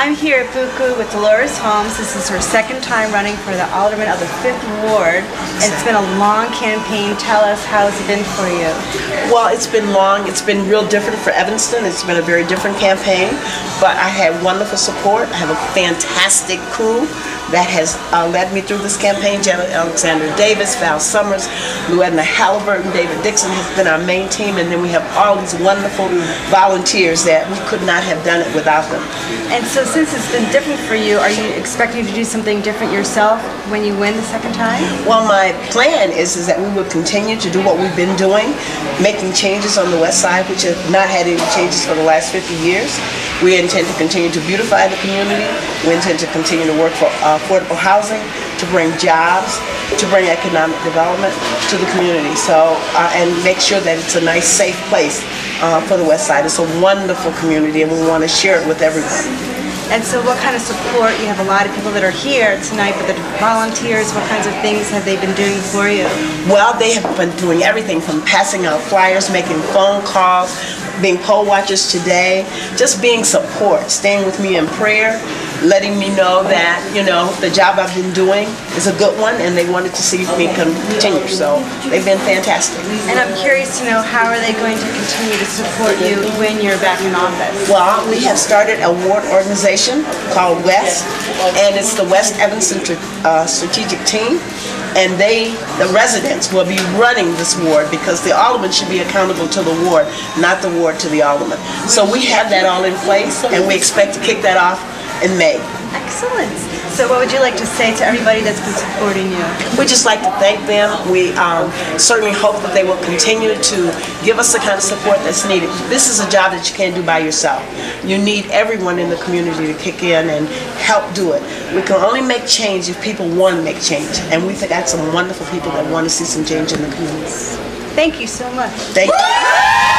I'm here at Buku with Delores Holmes. This is her second time running for the alderman of the Fifth Ward. And it's been a long campaign. Tell us how it's been for you. Well, it's been long. It's been real different for Evanston. It's been a very different campaign, but I had wonderful support. I have a fantastic crew that has uh, led me through this campaign. Janet Alexander Davis, Val Summers, Luedna Halliburton, David Dixon has been our main team, and then we have all these wonderful volunteers that we could not have done it without them. And so since it's been different for you, are you expecting to do something different yourself when you win the second time? Well, my plan is, is that we will continue to do what we've been doing, making changes on the west side, which have not had any changes for the last 50 years. We intend to continue to beautify the community. We intend to continue to work for affordable housing, to bring jobs, to bring economic development to the community. So, uh, and make sure that it's a nice, safe place uh, for the west side. It's a wonderful community, and we want to share it with everyone. And so what kind of support? You have a lot of people that are here tonight, but the volunteers, what kinds of things have they been doing for you? Well, they have been doing everything from passing out flyers, making phone calls, being poll watchers today, just being support, staying with me in prayer, letting me know that, you know, the job I've been doing is a good one and they wanted to see me continue. So they've been fantastic. And I'm curious to know how are they going to continue to support you when you're back in office? Well, we have started a ward organization called WEST, and it's the West Evanston uh, Strategic Team and they, the residents, will be running this ward because the alderman should be accountable to the ward, not the ward to the alderman. So we have that all in place, and we expect to kick that off in May. Excellent. So what would you like to say to everybody that's been supporting you? We just like to thank them. We um, certainly hope that they will continue to give us the kind of support that's needed. This is a job that you can't do by yourself. You need everyone in the community to kick in and help do it. We can only make change if people want to make change. And we've got some wonderful people that want to see some change in the community. Thank you so much. Thank you.